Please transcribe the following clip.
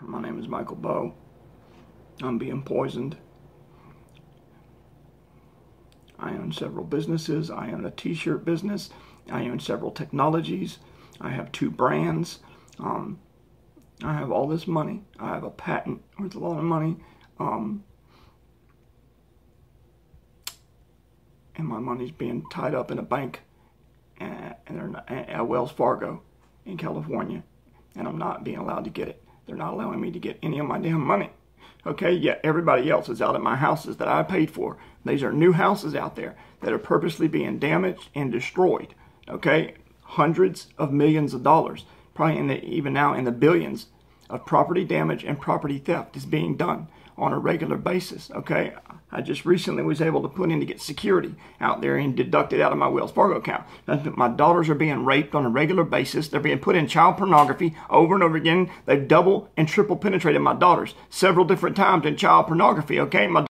My name is Michael Boe. I'm being poisoned. I own several businesses. I own a t-shirt business. I own several technologies. I have two brands. Um, I have all this money. I have a patent worth a lot of money. Um, and my money's being tied up in a bank at, at Wells Fargo in California. And I'm not being allowed to get it. They're not allowing me to get any of my damn money. Okay, yet everybody else is out at my houses that I paid for. These are new houses out there that are purposely being damaged and destroyed. Okay, hundreds of millions of dollars, probably the, even now in the billions of property damage and property theft is being done on a regular basis. Okay, I just recently was able to put in to get security out there and deduct it out of my Wells Fargo account. My daughters are being raped on a regular basis. They're being put in child pornography over and over again. They've double and triple penetrated my daughters several different times in child pornography. Okay, my